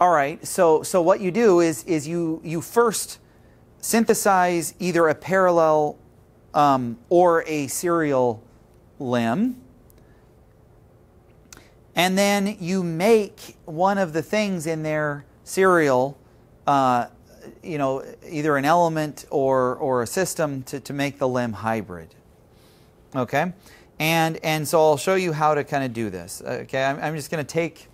All right. So so what you do is is you you first synthesize either a parallel um, or a serial limb. And then you make one of the things in there serial, uh, you know, either an element or, or a system to, to make the limb hybrid. Okay? And, and so I'll show you how to kind of do this. Okay, I'm, I'm just going to take,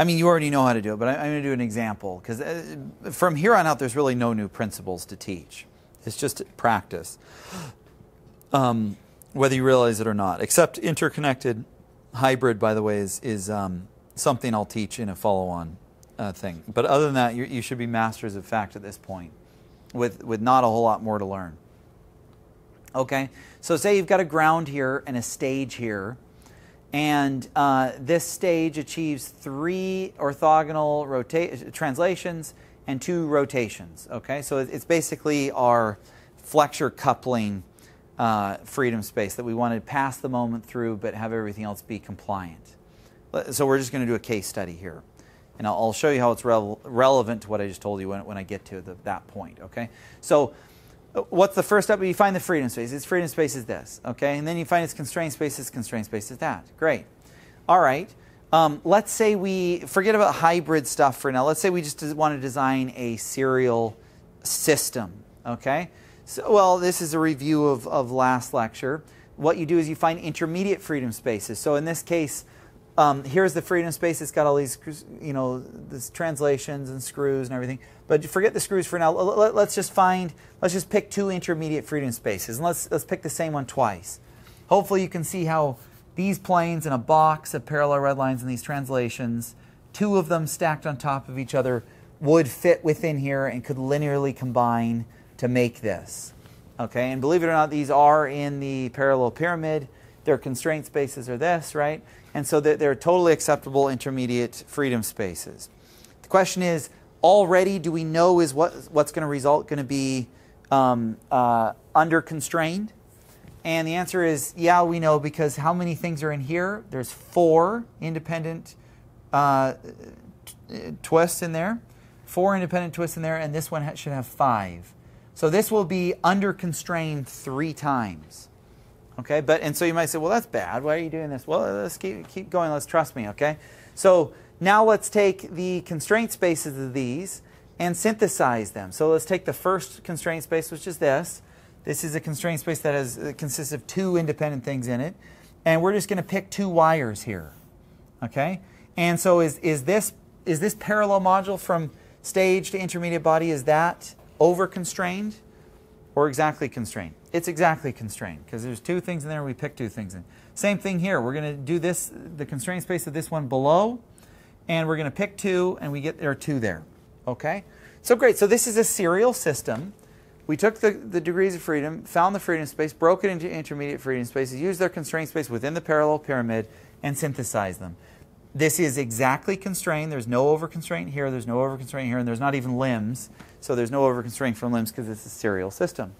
I mean, you already know how to do it, but I, I'm going to do an example because uh, from here on out, there's really no new principles to teach. It's just practice, um, whether you realize it or not. Except interconnected hybrid, by the way, is, is um, something I'll teach in a follow-on uh, thing. But other than that, you, you should be masters of fact at this point with, with not a whole lot more to learn. Okay, so say you've got a ground here and a stage here, and uh, this stage achieves three orthogonal rota- translations and two rotations. Okay, so it's basically our flexure coupling uh, freedom space that we want to pass the moment through but have everything else be compliant. So we're just going to do a case study here. And I'll, show you how it's relevant to what I just told you when, when I get to the, that point. Okay, so what's the first step? You find the freedom space. Its freedom space is this. Okay, and then you find its constraint space. Its constraint space is that. Great. All right. Um, let's say we forget about hybrid stuff for now. Let's say we just want to design a serial system. Okay. So, well, this is a review of, of last lecture. What you do is you find intermediate freedom spaces. So in this case, um, here's the freedom space. It's got all these, you know, this translations and screws and everything. But forget the screws for now. Let's just find, let's just pick two intermediate freedom spaces. And let's, let's pick the same one twice. Hopefully you can see how these planes in a box of parallel red lines and these translations, two of them stacked on top of each other, would fit within here and could linearly combine to make this. Okay, and believe it or not, these are in the parallel pyramid. Their constraint spaces are this, right? And so they're totally acceptable intermediate freedom spaces. The question is, already do we know is what, what's going to result going to be um, uh, under constrained? And the answer is, yeah, we know because how many things are in here? There's four independent uh, twists in there, four independent twists in there, and this one should have five. So this will be under constrained three times. Okay, but and so you might say, well, that's bad. Why are you doing this? Well, let's keep, keep going. Let's trust me. Okay, so now let's take the constraint spaces of these and synthesize them. So let's take the first constraint space, which is this. This is a constraint space that has, consists of two independent things in it. And we're just going to pick two wires here. Okay? And so is, is, this, is this parallel module from stage to intermediate body, is that over constrained or exactly constrained? It's exactly constrained because there's two things in there, we pick two things in. Same thing here. We're going to do this, the constraint space of this one below, and we're going to pick two, and we get there two there. Okay? So great. So this is a serial system we took the, the degrees of freedom, found the freedom space, broke it into intermediate freedom spaces, used their constraint space within the parallel pyramid, and synthesized them. This is exactly constrained. There's no over constraint here, there's no over constraint here, and there's not even limbs. So there's no over constraint from limbs because it's a serial system.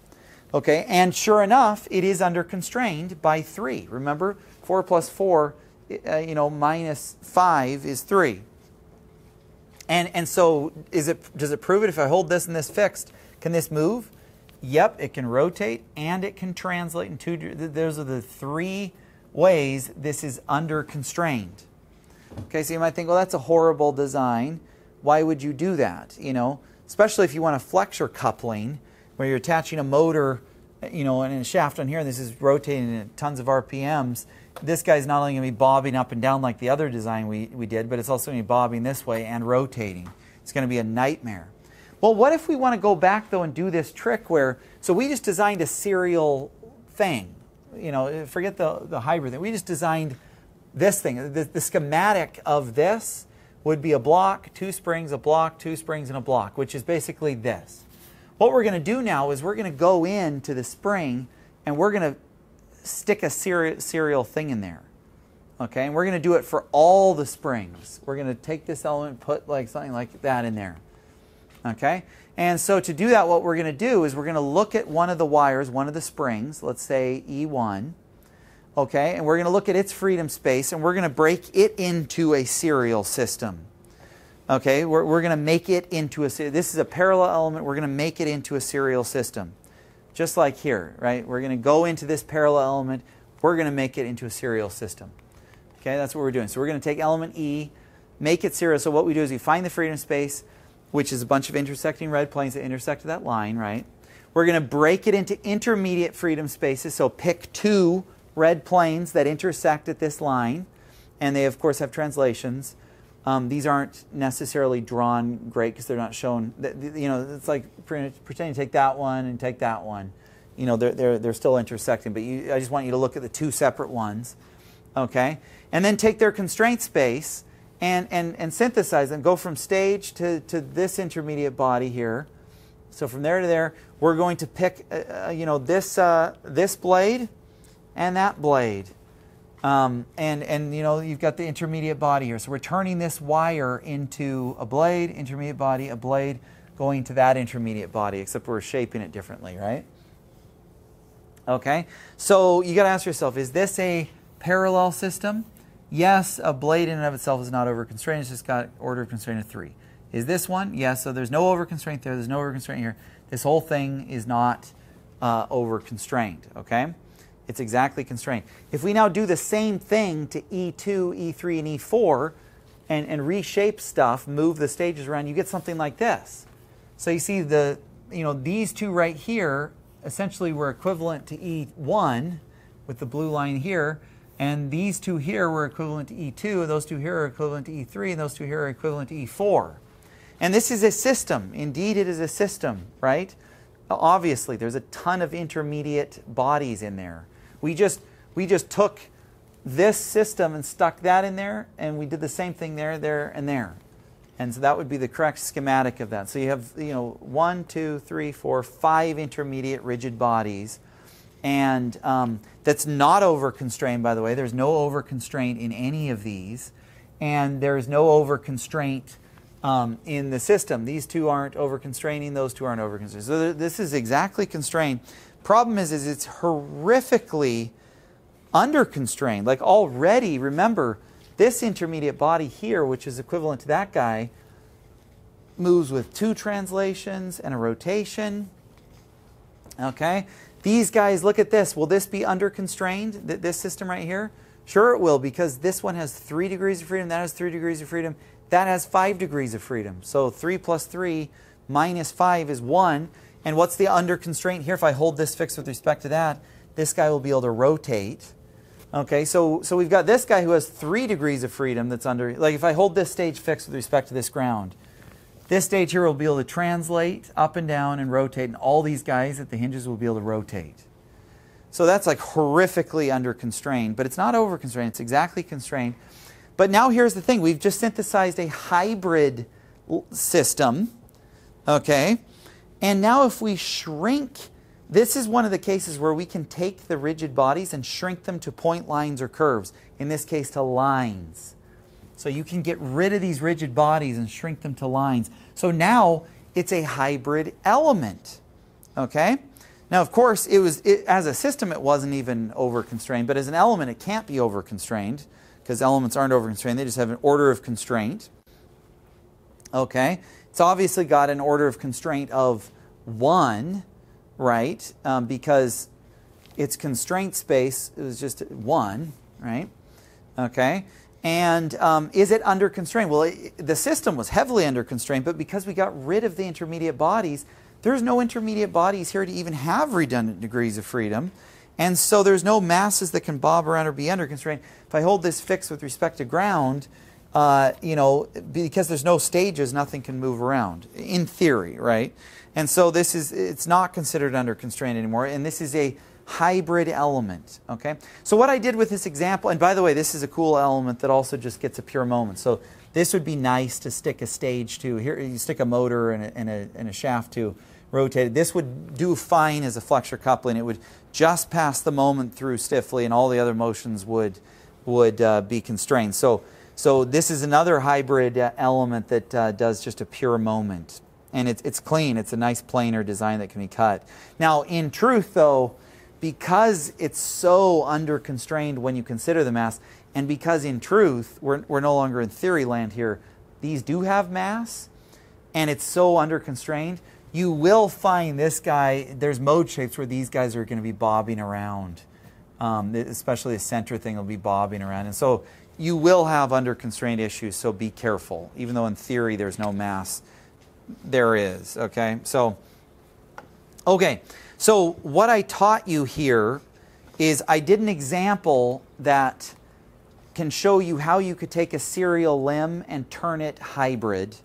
Okay, and sure enough, it is under constrained by 3. Remember, 4 plus 4, uh, you know, minus 5 is 3. And, and so is it, does it prove it if I hold this and this fixed? Can this move? Yep, it can rotate and it can translate in two. Those are the three ways this is under constrained. Okay, so you might think, well, that's a horrible design. Why would you do that? You know, especially if you want a flexure coupling where you're attaching a motor, you know, and a shaft on here, and this is rotating at tons of RPMs. This guy's not only going to be bobbing up and down like the other design we, we did, but it's also going to be bobbing this way and rotating. It's going to be a nightmare. Well, what if we want to go back though and do this trick where, so we just designed a serial thing. You know, eh, forget the, the hybrid thing. We just designed this thing. The, the schematic of this would be a block, two springs, a block, two springs, and a block, which is basically this. What we're going to do now is we're going to go into the spring and we're going to stick a serial, thing in there. Okay, and we're going to do it for all the springs. We're going to take this element, put like something like that in there. Okay? And so to do that, what we're going to do is we're going to look at one of the wires, one of the springs, let's say E1. Okay, and we're going to look at its freedom space and we're going to break it into a serial system. Okay, we're, we're going to make it into a, this is a parallel element, we're going to make it into a serial system. Just like here, right? We're going to go into this parallel element, we're going to make it into a serial system. Okay, that's what we're doing. So we're going to take element E, make it serial. So what we do is we find the freedom space, which is a bunch of intersecting red planes that intersect that line, right? We're going to break it into intermediate freedom spaces. So pick two red planes that intersect at this line, and they of course have translations. Um, these aren't necessarily drawn great because they're not shown. You know, it's like pretending to take that one and take that one. You know, they're, they're, they're still intersecting, but you, I just want you to look at the two separate ones. Okay? And then take their constraint space and, and, and synthesize them. Go from stage to, to this intermediate body here. So from there to there, we're going to pick, uh, uh you know, this, uh, this blade and that blade. Um, and, and, you know, you've got the intermediate body here. So we're turning this wire into a blade, intermediate body, a blade, going to that intermediate body, except we're shaping it differently, right? Okay, so you got to ask yourself, is this a parallel system? Yes, a blade in and of itself is not over constrained. It's just got order of constraint of 3. Is this one? Yes, so there's no over constraint there. There's no over constraint here. This whole thing is not uh, over constrained, okay? It's exactly constrained. If we now do the same thing to E2, E3, and E4 and, and reshape stuff, move the stages around, you get something like this. So you see the, you know, these two right here essentially were equivalent to E1 with the blue line here. And these two here were equivalent to E2, and those two here are equivalent to E3, and those two here are equivalent to E4. And this is a system. Indeed, it is a system, right? Obviously, there's a ton of intermediate bodies in there. We just, we just took this system and stuck that in there, and we did the same thing there, there, and there. And so that would be the correct schematic of that. So you have, you know, one, two, three, four, five intermediate rigid bodies. And um, that's not over constrained, by the way. There's no over constraint in any of these. And there's no over constraint um, in the system. These two aren't over constraining, those two aren't over constraining. So this is exactly constrained. Problem is, is it's horrifically under constrained. Like already, remember, this intermediate body here, which is equivalent to that guy, moves with two translations and a rotation. Okay? These guys, look at this. Will this be under constrained, this system right here? Sure it will, because this one has three degrees of freedom, that has three degrees of freedom, that has five degrees of freedom. So 3 plus 3 minus 5 is 1. And what's the under constraint here? If I hold this fixed with respect to that, this guy will be able to rotate. Okay, so, so we've got this guy who has three degrees of freedom that's under, like if I hold this stage fixed with respect to this ground, this stage here will be able to translate up and down and rotate, and all these guys at the hinges will be able to rotate. So that's like horrifically under constrained, but it's not over constrained, it's exactly constrained. But now here's the thing we've just synthesized a hybrid system, okay? And now if we shrink, this is one of the cases where we can take the rigid bodies and shrink them to point lines or curves, in this case to lines. So you can get rid of these rigid bodies and shrink them to lines. So now it's a hybrid element. Okay? Now, of course, it was it, as a system, it wasn't even over constrained, but as an element, it can't be over constrained because elements aren't over constrained. They just have an order of constraint. Okay? It's obviously got an order of constraint of 1, right? Um, because its constraint space is just 1, right? Okay? And um, is it under constraint? Well, it, the system was heavily under constraint, but because we got rid of the intermediate bodies, there's no intermediate bodies here to even have redundant degrees of freedom. And so there's no masses that can bob around or be under constraint. If I hold this fixed with respect to ground, uh, you know, because there's no stages, nothing can move around, in theory, right? And so this is, it's not considered under constraint anymore, and this is a hybrid element, okay? So what I did with this example, and by the way, this is a cool element that also just gets a pure moment. So this would be nice to stick a stage to. Here you stick a motor and a, and a, and a shaft to rotate it. This would do fine as a flexure coupling. It would just pass the moment through stiffly, and all the other motions would, would uh, be constrained. So so this is another hybrid uh, element that uh, does just a pure moment. And it's, it's clean. It's a nice planar design that can be cut. Now, in truth, though, because it's so under constrained when you consider the mass, and because in truth, we're, we're no longer in theory land here, these do have mass, and it's so under constrained, you will find this guy, there's mode shapes where these guys are going to be bobbing around. Um, especially the center thing will be bobbing around. And so you will have under constrained issues, so be careful. Even though in theory there's no mass, there is, okay? So, okay, so what I taught you here is I did an example that can show you how you could take a serial limb and turn it hybrid.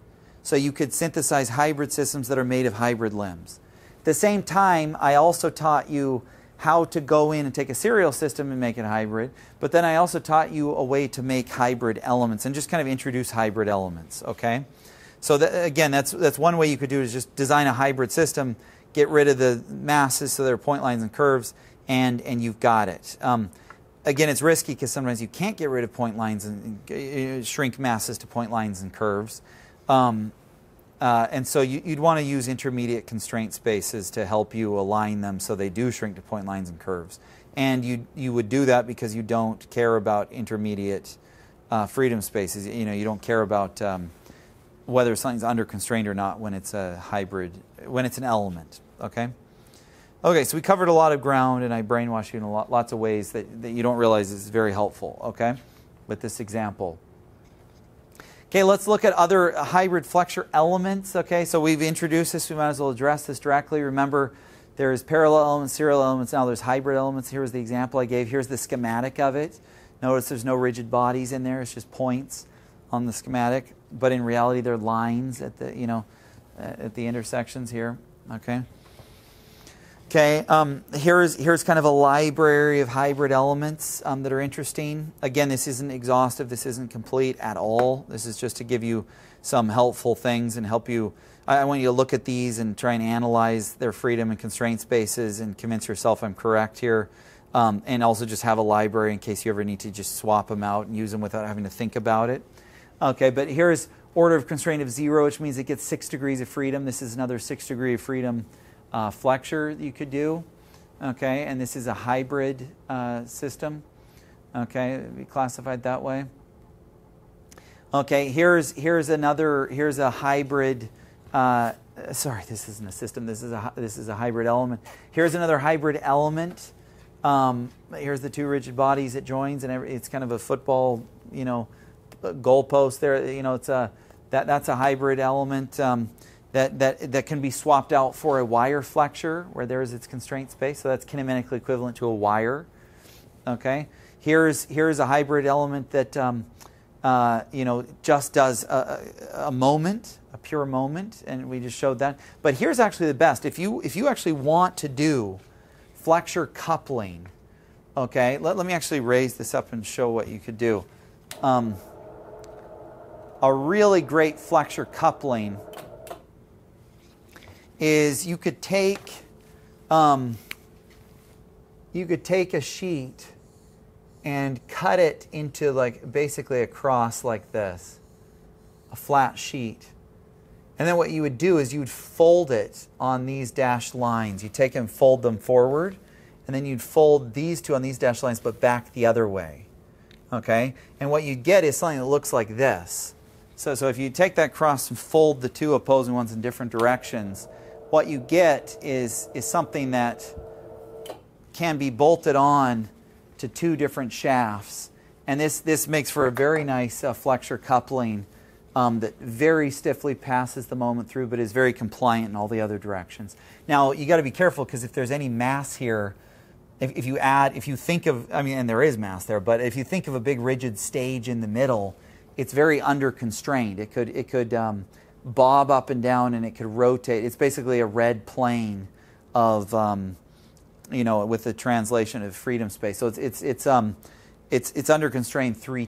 So you could synthesize hybrid systems that are made of hybrid limbs. At the same time, I also taught you how to go in and take a serial system and make it hybrid, but then I also taught you a way to make hybrid elements and just kind of introduce hybrid elements, okay? So that, again, that's, that's one way you could do is just design a hybrid system, get rid of the masses so they're point lines and curves, and, and you've got it. Um, again, it's risky because sometimes you can't get rid of point lines and, uh, shrink masses to point lines and curves. Um, uh, and so you, would want to use intermediate constraint spaces to help you align them so they do shrink to point lines and curves. And you, you would do that because you don't care about intermediate uh, freedom spaces. You know, you don't care about um, whether something's under constraint or not when it's a hybrid, when it's an element, okay? Okay, so we covered a lot of ground and I brainwashed you in lot, lots of ways that, that you don't realize is very helpful, okay, with this example. Okay, let's look at other hybrid flexure elements. Okay, so we've introduced this. We might as well address this directly. Remember, there's parallel elements, serial elements. Now there's hybrid elements. Here's the example I gave. Here's the schematic of it. Notice there's no rigid bodies in there. It's just points on the schematic. But in reality, they're lines at the, you know, uh, at the intersections here. Okay. Okay, um, here's, here's kind of a library of hybrid elements um, that are interesting. Again, this isn't exhaustive, this isn't complete at all. This is just to give you some helpful things and help you. I, I want you to look at these and try and analyze their freedom and constraint spaces and convince yourself I'm correct here. Um, and also just have a library in case you ever need to just swap them out and use them without having to think about it. Okay, but here's order of constraint of zero, which means it gets six degrees of freedom. This is another six degree of freedom uh, flexure you could do. Okay, and this is a hybrid uh, system. Okay, be classified that way. Okay, here's here's another here's a hybrid. Uh, sorry, this isn't a system. This is a this is a hybrid element. Here's another hybrid element. Um, here's the two rigid bodies it joins, and it's kind of a football, you know, goalpost there. You know, it's a that that's a hybrid element. Um, that, that, that can be swapped out for a wire flexure where there is its constraint space. So that's kinematically equivalent to a wire. Okay. Here's, here's a hybrid element that um, uh, you know just does a, a, moment, a pure moment, and we just showed that. But here's actually the best. If you if you actually want to do flexure coupling, okay, let, let me actually raise this up and show what you could do. Um, a really great flexure coupling is you could take um, you could take a sheet and cut it into like basically a cross like this, a flat sheet. And then what you would do is you would fold it on these dashed lines. You take and fold them forward, and then you'd fold these two on these dashed lines, but back the other way. Okay? And what you'd get is something that looks like this. So, so if you take that cross and fold the two opposing ones in different directions, what you get is, is something that can be bolted on to two different shafts. And this, this makes for a very nice uh, flexure coupling um, that very stiffly passes the moment through, but is very compliant in all the other directions. Now, you got to be careful because if there's any mass here, if, if you add, if you think of, I mean, and there is mass there, but if you think of a big rigid stage in the middle, it's very under constrained. It could, it could, um, bob up and down and it could rotate. It's basically a red plane of, um, you know, with the translation of freedom space. So it's, it's, it's, um, it's, it's under constraint three